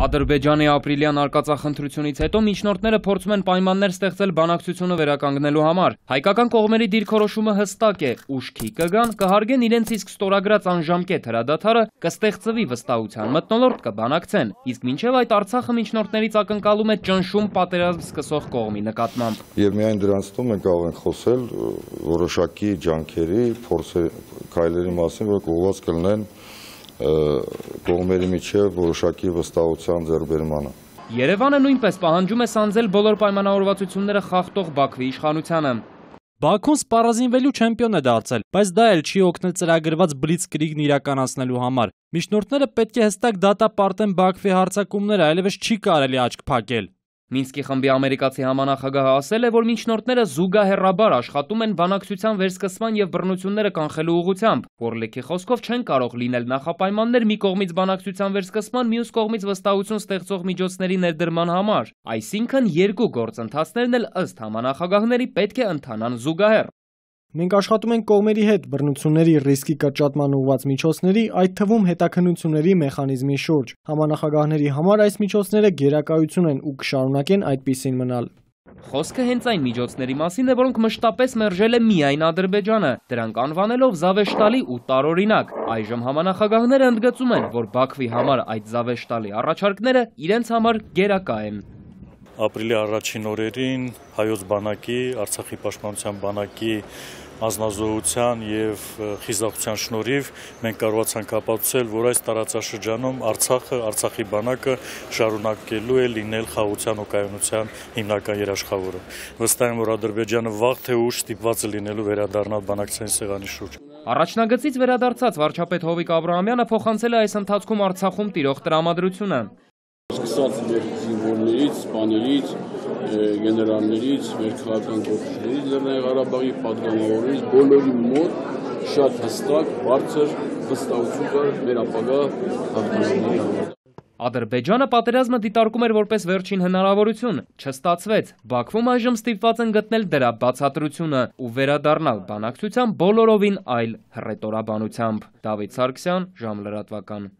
Ադրբեջանի ապրիլյան արկածախնդրությունից հետո միջնորդները փորձում են պայմաններ ստեղծել բանակցությունը վերականգնելու համար։ Հայկական կողմերի դիրքորոշումը հստակ է՝ ուշքի կգան, կհարգեն իրենց իսկ ստորագրած անժամկետ հրադադարը, կստեղծվի վստահության մթնոլորտ կբանակցեն։ Իսկ մինչև այդ Արցախը միջնորդներից ակնկալում է ճնշում պատերազմ սկսող կողմի նկատմամբ։ Եվ միայն դրանցում մենք կարող ենք խոսել որոշակի ջանքերի, փորձի քայլերի մասին, որ կողված կլինեն կողմերի միջև որոշակի վստահության ձեռբերմանը։ Երևանը նույնպես պահանջում է սանձել բոլոր պայմանավորվածությունները խախտող Բաքվի իշխանությանը։ Բաքուն սպառազինվելու չեմպիոն է դարձել, բայց դա էլ չի օգնել ծրագրված բլիցկրիգն իրականացնելու համար։ Միջնորդները պետք է հստակ դատապարտեն Բաքվի հարձակումները, այլևս չի կարելի աչք փակել։ Մինսկի խմբի ամերիկացի համանախագահը ասել է, որ միջնորդները զուգահեռաբար աշխատում են բանակցության վերսկսման եւ բռնությունները կանխելու ուղղությամբ։ Օրլեքի խոսքով չեն կարող լինել նախապայմաններ մի կողմից բանակցության վերսկսման, մյուս կողմից վստահություն ստեղծող միջոցների ներդրման համար։ Այսինքն երկու գործընթացներն էլ ըստ համանախագահների պետք է ընթանան զուգահեռ։ Մենք աշխատում ենք կողմերի հետ բռնությունների ռիսկի կրճատման ուղղված միջոցների, այդ թվում հետաքննությունների մեխանիզմի շուրջ։ Համանախագահների համար այս միջոցները գերակայություն են ու կշարունակեն այդպիսին մնալ։ Խոսքը հենց այն միջոցների մասին է, որոնք մշտապես մերժել է միայն Ադրբեջանը, դրանք անվանելով զավեշտալի ու տարօրինակ։ Այժմ համանախագահները ընդգծում են, որ Բաքվի համար այդ զավեշտալի առաջարկները իրենց համար գերակա են ապրիլի առաջին օրերին հայոց բանակի, Արցախի պաշտպանության բանակի անznազողության եւ խիզախության շնորհիվ մենք կարողացանք ապացուցել, որ այս տարածաշրջանում Արցախը, Արցախի բանակը շարունակելու է լինել խաղաղության ու կայունության հիմնական երաշխավորը։ Վստահ եմ, որ Ադրբեջանը վաղ թե ուշ ստիպված է լինելու վերադառնալ բանակցային սեղանի շուրջ։ Առաջնագծից վերադարձած վարչապետ Հովիկ Աբրահամյանը փոխանցել է այս ընթացքում Արցախում տիրող տրամադրությունը ստացած զինվորներից, սպաներից, գեներալներից, մեր քաղաքական գործիչներից, Լեռնային Ղարաբաղի պատգամավորներից բոլորի մոտ շատ հստակ, բարձր վստահություն կար մեր ապագա հաղթանակների համար։ Ադրբեջանը պատերազմը դիտարկում էր որպես վերջին հնարավորություն, չստացվեց։ Բաքվում այժմ ստիպված են գտնել դրա բացատրությունը ու վերադառնալ բանակցության բոլորովին այլ հռետորաբանությամբ։ Դավիթ Սարգսյան, ժամ լրատվական։